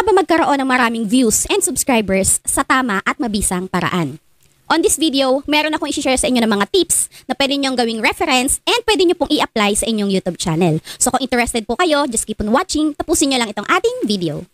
nga ba magkaroon ng maraming views and subscribers sa tama at mabisang paraan? On this video, meron akong i-share sa inyo ng mga tips na pwede nyo gawing reference and pwede nyo pong i-apply sa inyong YouTube channel. So kung interested po kayo, just keep on watching. Tapusin nyo lang itong ating video.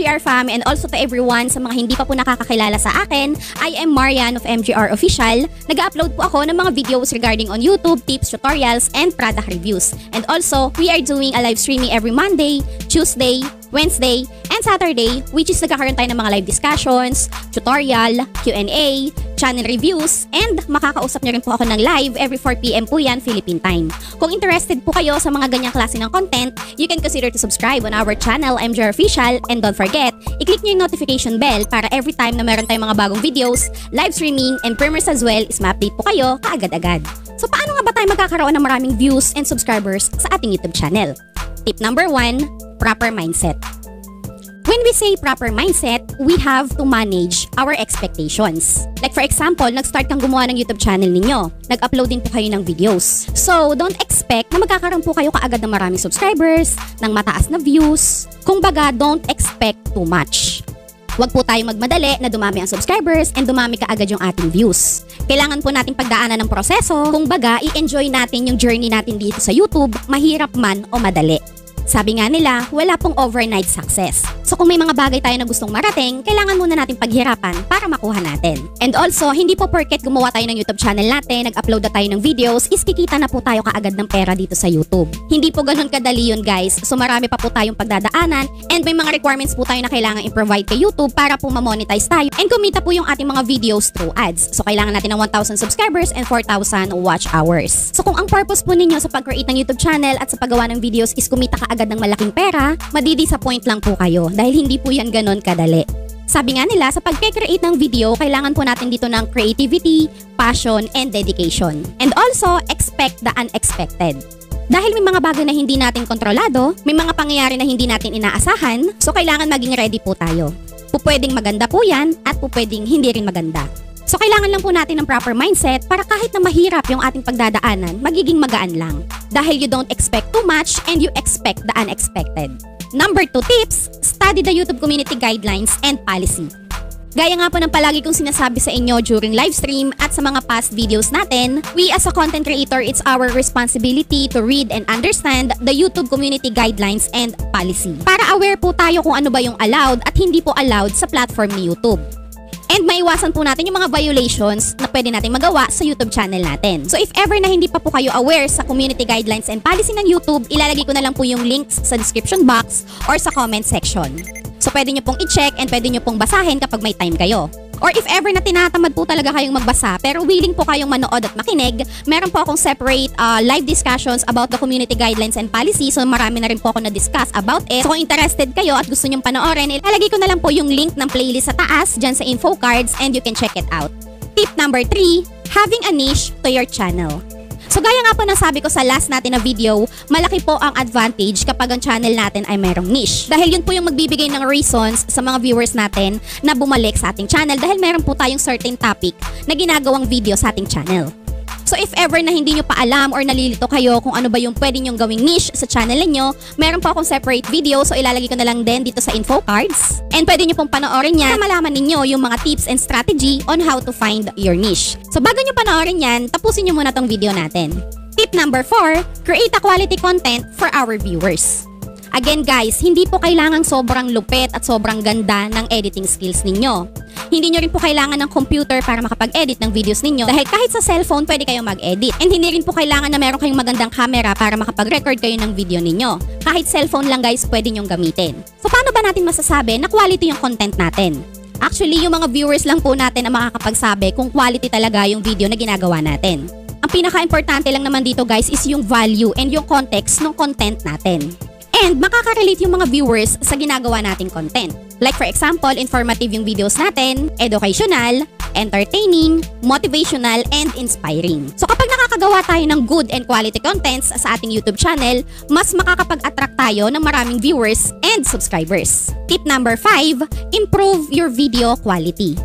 MGR fam and also to everyone sa mga hindi pa po nakakakilala sa akin, I am Marian of MGR Official. Nag-upload po ako ng mga videos regarding on YouTube, tips, tutorials, and product reviews. And also, we are doing a live streaming every Monday, Tuesday, Wednesday, and Saturday which is nagkakaroon tayo ng mga live discussions, tutorial, Q&A, channel reviews, and makakausap niyo rin po ako ng live every 4pm po yan Philippine time. Kung interested po kayo sa mga ganyang klase ng content, you can consider to subscribe on our channel MJ Official and don't forget, i-click niyo yung notification bell para every time na meron tayong mga bagong videos, live streaming, and premieres as well is ma-update po kayo kaagad-agad. So paano nga ba tayo magkakaroon ng maraming views and subscribers sa ating YouTube channel? Tip number 1, proper mindset. When we say proper mindset, we have to manage our expectations. Like for example, nag-start kang gumawa ng YouTube channel ninyo. Nag-upload din po kayo ng videos. So, don't expect na magkakaroon po kayo kaagad ng maraming subscribers, ng mataas na views. Kung baga, don't expect too much. Huwag po tayong magmadali na dumami ang subscribers and dumami kaagad yung ating views. Kailangan po nating pagdaanan ng proseso. Kung baga, i-enjoy natin yung journey natin dito sa YouTube, mahirap man o madali. Sabi nga nila, wala pong overnight success. So kung may mga bagay tayo na gustong marating, kailangan muna natin paghirapan para makuha natin. And also, hindi po porket gumawa tayo ng YouTube channel natin, nag-upload na tayo ng videos, is kikita na po tayo kaagad ng pera dito sa YouTube. Hindi po ganun kadali yun guys. So marami pa po tayong pagdadaanan and may mga requirements po tayo na kailangan i-provide kay YouTube para po ma-monetize tayo and kumita po yung ating mga videos through ads. So kailangan natin ng 1,000 subscribers and 4,000 watch hours. So kung ang purpose po ninyo sa pag-create ng YouTube channel at sa paggawa ng videos is kumita kaagad agad ng malaking pera, madidisappoint lang po kayo dahil hindi po yan ganon kadali. Sabi nga nila, sa pagke-create ng video, kailangan po natin dito ng creativity, passion, and dedication. And also, expect the unexpected. Dahil may mga bagay na hindi natin kontrolado, may mga pangyayari na hindi natin inaasahan, so kailangan maging ready po tayo. Pupwedeng maganda po yan at pupwedeng hindi rin maganda. So kailangan lang po natin ng proper mindset para kahit na mahirap yung ating pagdadaanan, magiging magaan lang. Dahil you don't expect too much and you expect the unexpected. Number 2 tips, study the YouTube community guidelines and policy. Gaya nga po ng palagi kong sinasabi sa inyo during live stream at sa mga past videos natin, we as a content creator, it's our responsibility to read and understand the YouTube community guidelines and policy. Para aware po tayo kung ano ba yung allowed at hindi po allowed sa platform ni YouTube. And maiwasan po natin yung mga violations na pwede natin magawa sa YouTube channel natin. So if ever na hindi pa po kayo aware sa community guidelines and policy ng YouTube, ilalagay ko na lang po yung links sa description box or sa comment section. So pwede nyo pong i-check and pwede nyo pong basahin kapag may time kayo. Or if ever na tinatamad po talaga kayong magbasa pero willing po kayong manood at makinig, meron po akong separate uh, live discussions about the community guidelines and policies. So marami na rin po ako na-discuss about it. So kung interested kayo at gusto nyong panoorin, ilalagay ko na lang po yung link ng playlist sa taas dyan sa info cards and you can check it out. Tip number 3, having a niche to your channel. So gaya nga po ng sabi ko sa last natin na video, malaki po ang advantage kapag ang channel natin ay mayroong niche. Dahil yun po yung magbibigay ng reasons sa mga viewers natin na bumalik sa ating channel dahil meron po tayong certain topic na ginagawang video sa ating channel. So if ever na hindi nyo pa alam or nalilito kayo kung ano ba yung pwede nyong gawing niche sa channel niyo, meron po akong separate video so ilalagay ko na lang din dito sa info cards. And pwede nyo pong panoorin yan para malaman ninyo yung mga tips and strategy on how to find your niche. So bago nyo panoorin yan, tapusin nyo muna tong video natin. Tip number 4, create a quality content for our viewers. Again guys, hindi po kailangang sobrang lupet at sobrang ganda ng editing skills ninyo. Hindi nyo rin po kailangan ng computer para makapag-edit ng videos ninyo dahil kahit sa cellphone pwede kayong mag-edit. And hindi rin po kailangan na meron kayong magandang camera para makapag-record kayo ng video ninyo. Kahit cellphone lang guys pwede nyong gamitin. So paano ba natin masasabi na quality yung content natin? Actually, yung mga viewers lang po natin ang makakapagsabi kung quality talaga yung video na ginagawa natin. Ang pinaka-importante lang naman dito guys is yung value and yung context ng content natin. And makaka-relate yung mga viewers sa ginagawa nating content. Like for example, informative yung videos natin, educational, entertaining, motivational, and inspiring. So kapag nakakagawa tayo ng good and quality contents sa ating YouTube channel, mas makakapag-attract tayo ng maraming viewers and subscribers. Tip number 5, improve your video quality.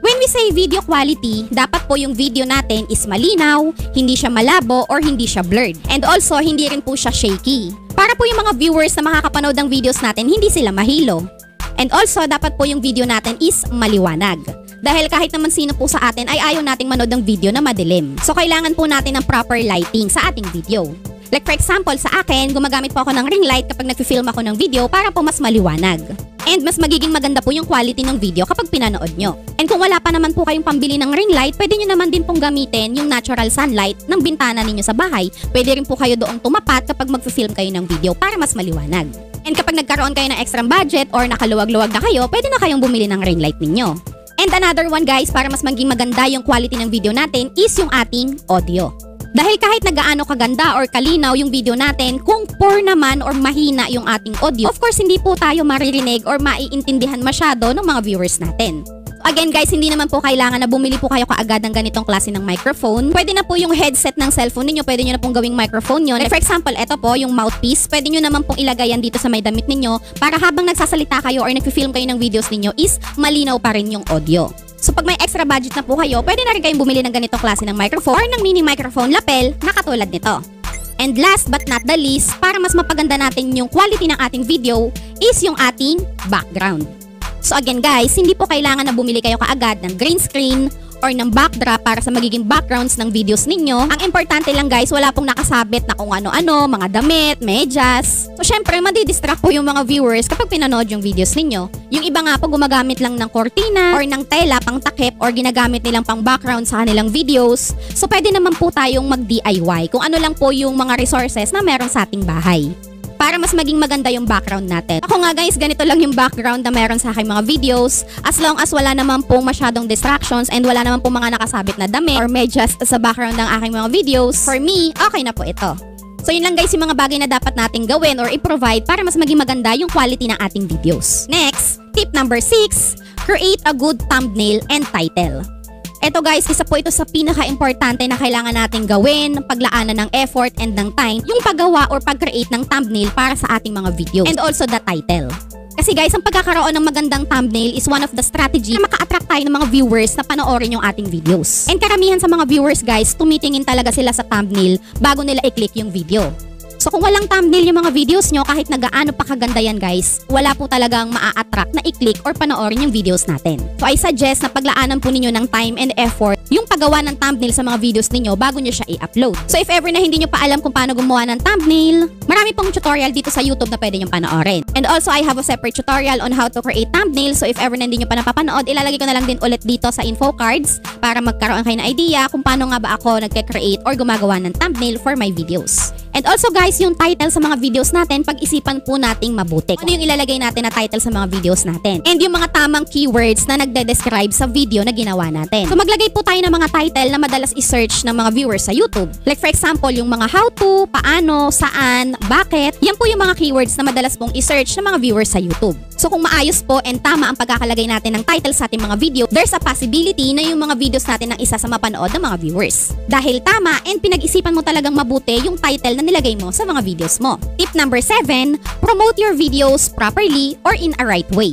When we say video quality, dapat po yung video natin is malinaw, hindi siya malabo, or hindi siya blurred. And also, hindi rin po siya shaky. Para po yung mga viewers na makakapanood ng videos natin, hindi sila mahilo. And also, dapat po yung video natin is maliwanag. Dahil kahit naman sino po sa atin ay ayaw nating manood ng video na madilim. So, kailangan po natin ng proper lighting sa ating video. Like for example, sa akin, gumagamit po ako ng ring light kapag nag-film ako ng video para po mas maliwanag. And mas magiging maganda po yung quality ng video kapag pinanood nyo. And kung wala pa naman po kayong pambili ng ring light, pwede nyo naman din pong gamitin yung natural sunlight ng bintana ninyo sa bahay. Pwede rin po kayo doong tumapat kapag mag-film kayo ng video para mas maliwanag. And kapag nagkaroon kayo ng extra budget or nakaluwag-luwag na kayo, pwede na kayong bumili ng ring light ninyo. And another one guys, para mas maging maganda yung quality ng video natin is yung ating audio. Dahil kahit nagaano kaganda or kalinaw yung video natin, kung poor naman or mahina yung ating audio, of course hindi po tayo maririnig or maiintindihan masyado ng mga viewers natin. Again guys, hindi naman po kailangan na bumili po kayo kaagad ng ganitong klase ng microphone. Pwede na po yung headset ng cellphone ninyo, pwede nyo na pong gawing microphone yun. Like for example, ito po, yung mouthpiece, pwede nyo naman pong ilagay yan dito sa may damit ninyo para habang nagsasalita kayo or nagfi-film kayo ng videos ninyo is malinaw pa rin yung audio. So pag may extra budget na po kayo, pwede na rin kayong bumili ng ganitong klase ng microphone or ng mini microphone lapel na katulad nito. And last but not the least, para mas mapaganda natin yung quality ng ating video is yung ating background. So again guys, hindi po kailangan na bumili kayo kaagad ng green screen or ng backdrop para sa magiging backgrounds ng videos ninyo. Ang importante lang guys, wala pong nakasabit na kung ano-ano, mga damit, medyas. So syempre, madidistract po yung mga viewers kapag pinanood yung videos ninyo. Yung iba nga po gumagamit lang ng kortina or ng tela pang takip or ginagamit nilang pang background sa kanilang videos. So pwede naman po tayong mag-DIY kung ano lang po yung mga resources na meron sa ating bahay para mas maging maganda yung background natin. Ako nga guys, ganito lang yung background na meron sa aking mga videos. As long as wala naman pong masyadong distractions and wala naman pong mga nakasabit na damit or medyas sa background ng aking mga videos, for me, okay na po ito. So yun lang guys yung mga bagay na dapat nating gawin or i-provide para mas maging maganda yung quality ng ating videos. Next, tip number 6, create a good thumbnail and title. Ito guys, isa po ito sa pinaka-importante na kailangan nating gawin, paglaanan ng effort and ng time, yung paggawa or pag-create ng thumbnail para sa ating mga video. And also the title. Kasi guys, ang pagkakaroon ng magandang thumbnail is one of the strategy na maka-attract tayo ng mga viewers na panoorin yung ating videos. And karamihan sa mga viewers guys, tumitingin talaga sila sa thumbnail bago nila i-click yung video. So kung walang thumbnail yung mga videos nyo, kahit nagaano pa kaganda yan guys, wala po talagang maa-attract na i-click or panoorin yung videos natin. So I suggest na paglaanan po ninyo ng time and effort yung paggawa ng thumbnail sa mga videos ninyo bago nyo siya i-upload. So if ever na hindi nyo pa alam kung paano gumawa ng thumbnail, marami pong tutorial dito sa YouTube na pwede nyo panoorin. And also I have a separate tutorial on how to create thumbnail. So if ever na hindi nyo pa napapanood, ilalagay ko na lang din ulit dito sa info cards para magkaroon kayo ng idea kung paano nga ba ako nagke-create or gumagawa ng thumbnail for my videos. And also guys, yung title sa mga videos natin, pag-isipan po nating mabuti. Ano yung ilalagay natin na title sa mga videos natin? And yung mga tamang keywords na nagde-describe sa video na ginawa natin. So maglagay po tayo ng mga title na madalas i-search ng mga viewers sa YouTube. Like for example, yung mga how to, paano, saan, bakit. Yan po yung mga keywords na madalas pong i-search ng mga viewers sa YouTube. So kung maayos po and tama ang pagkakalagay natin ng title sa ating mga video, there's a possibility na yung mga videos natin ang isa sa mapanood ng mga viewers. Dahil tama and pinag-isipan mo talagang mabuti yung title na nilagay mo sa mga videos mo. Tip number 7, promote your videos properly or in a right way.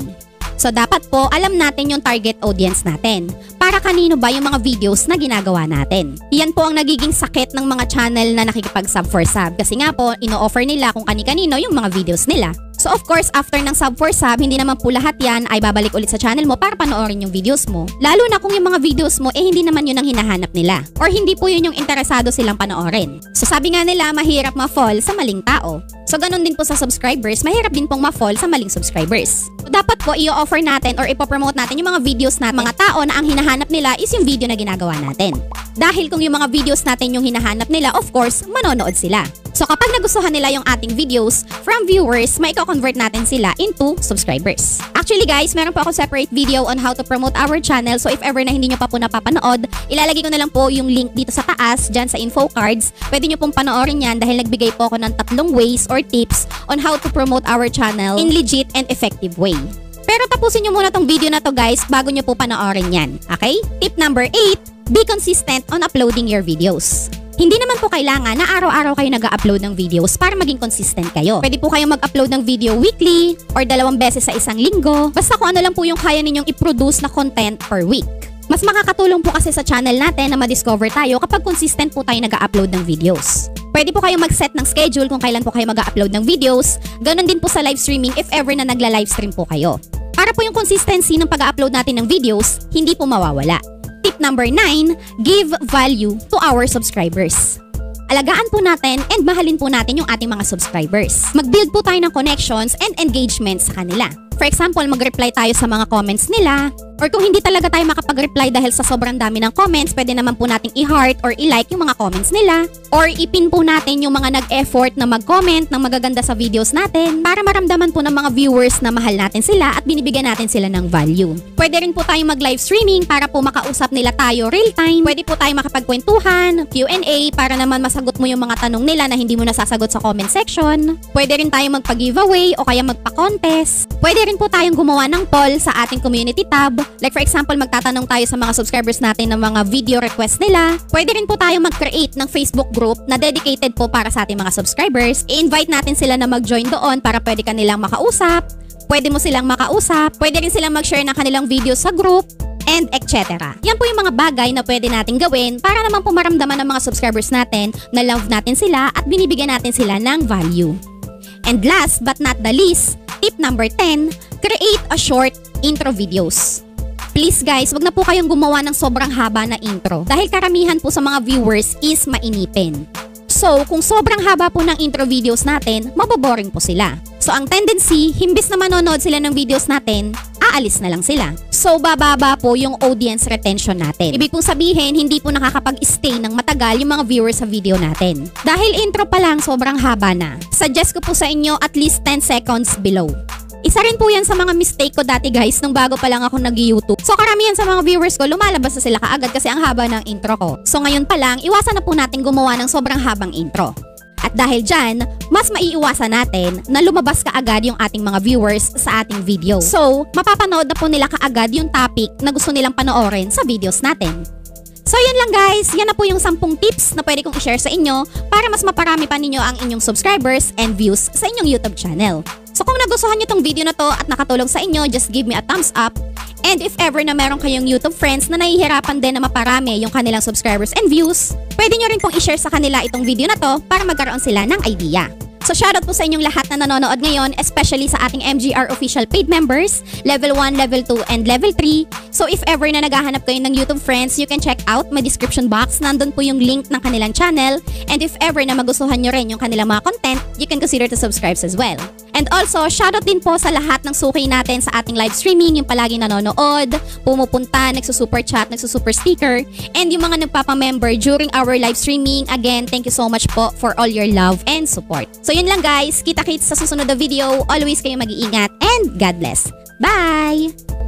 So dapat po alam natin yung target audience natin. Para kanino ba yung mga videos na ginagawa natin? Yan po ang nagiging sakit ng mga channel na nakikipag-sub for sub. Kasi nga po, ino-offer nila kung kani-kanino yung mga videos nila. So of course, after ng sub for sub, hindi naman po lahat yan ay babalik ulit sa channel mo para panoorin yung videos mo. Lalo na kung yung mga videos mo eh hindi naman yun ang hinahanap nila. Or hindi po yun yung interesado silang panoorin. So sabi nga nila, mahirap ma-fall sa maling tao. So ganun din po sa subscribers, mahirap din pong ma-fall sa maling subscribers. So dapat po i-offer natin or ipopromote natin yung mga videos na mga tao na ang hinahanap nila is yung video na ginagawa natin. Dahil kung yung mga videos natin yung hinahanap nila, of course, manonood sila. So kapag nagustuhan nila yung ating videos from viewers, may convert natin sila into subscribers. Actually guys, meron po ako separate video on how to promote our channel. So if ever na hindi nyo pa po napapanood, ilalagay ko na lang po yung link dito sa taas, dyan sa info cards. Pwede nyo pong panoorin yan dahil nagbigay po ako ng tatlong ways or tips on how to promote our channel in legit and effective way. Pero tapusin nyo muna tong video na to guys bago nyo po panoorin yan. Okay? Tip number 8, be consistent on uploading your videos. Hindi naman po kailangan na araw-araw kayo nag-upload ng videos para maging consistent kayo. Pwede po kayong mag-upload ng video weekly or dalawang beses sa isang linggo. Basta kung ano lang po yung kaya ninyong i-produce na content per week. Mas makakatulong po kasi sa channel natin na ma-discover tayo kapag consistent po tayo nag-upload ng videos. Pwede po kayo mag-set ng schedule kung kailan po kayo mag-upload ng videos. Ganon din po sa live streaming if ever na nagla-livestream po kayo. Para po yung consistency ng pag-upload natin ng videos, hindi po mawawala. Tip number 9, give value to our subscribers. Alagaan po natin and mahalin po natin yung ating mga subscribers. Mag-build po tayo ng connections and engagement sa kanila. For example, mag-reply tayo sa mga comments nila. Or kung hindi talaga tayo makapag-reply dahil sa sobrang dami ng comments, pwede naman po nating i-heart or i-like yung mga comments nila. Or ipin po natin yung mga nag-effort na mag-comment ng magaganda sa videos natin para maramdaman po ng mga viewers na mahal natin sila at binibigyan natin sila ng value. Pwede rin po tayo mag-live streaming para po makausap nila tayo real time. Pwede po tayo makapagkwentuhan, Q&A para naman masagot mo yung mga tanong nila na hindi mo nasasagot sa comment section. Pwede rin tayo magpa-giveaway o kaya magpa-contest. Pwede rin po tayong gumawa ng poll sa ating community tab Like for example, magtatanong tayo sa mga subscribers natin ng mga video request nila. Pwede rin po tayo mag-create ng Facebook group na dedicated po para sa ating mga subscribers. I-invite natin sila na mag-join doon para pwede kanilang makausap. Pwede mo silang makausap. Pwede rin silang mag-share ng kanilang video sa group and etc. Yan po yung mga bagay na pwede natin gawin para naman po maramdaman ng mga subscribers natin na love natin sila at binibigyan natin sila ng value. And last but not the least, tip number 10, create a short intro videos. Please guys, wag na po kayong gumawa ng sobrang haba na intro dahil karamihan po sa mga viewers is mainipin. So, kung sobrang haba po ng intro videos natin, maboboring po sila. So, ang tendency, himbis na manonood sila ng videos natin, aalis na lang sila. So, bababa po yung audience retention natin. Ibig pong sabihin, hindi po nakakapag-stay ng matagal yung mga viewers sa video natin. Dahil intro pa lang, sobrang haba na. Suggest ko po sa inyo at least 10 seconds below. Isa rin po yan sa mga mistake ko dati guys nung bago pa lang ako nag-YouTube. So karamihan sa mga viewers ko lumalabas na sila kaagad kasi ang haba ng intro ko. So ngayon pa lang, iwasan na po natin gumawa ng sobrang habang intro. At dahil dyan, mas maiiwasan natin na lumabas kaagad yung ating mga viewers sa ating video. So, mapapanood na po nila kaagad yung topic na gusto nilang panoorin sa videos natin. So yan lang guys, yan na po yung 10 tips na pwede kong i-share sa inyo para mas maparami pa ninyo ang inyong subscribers and views sa inyong YouTube channel. So kung nagustuhan nyo tong video na to at nakatulong sa inyo, just give me a thumbs up. And if ever na meron kayong YouTube friends na nahihirapan din na maparami yung kanilang subscribers and views, pwede nyo rin pong i-share sa kanila itong video na to para magkaroon sila ng idea. So shoutout po sa inyong lahat na nanonood ngayon, especially sa ating MGR official paid members, level 1, level 2, and level 3. So if ever na naghahanap kayo ng YouTube friends, you can check out my description box. Nandun po yung link ng kanilang channel. And if ever na magustuhan nyo rin yung kanilang mga content, you can consider to subscribe as well. And also, shoutout din po sa lahat ng suki natin sa ating live streaming, yung palagi nanonood, pumupunta, nagsusuper chat, nagsusuper sticker, and yung mga nagpapamember during our live streaming. Again, thank you so much po for all your love and support. So yun lang guys, kita-kits sa susunod na video. Always kayo mag-iingat and God bless. Bye!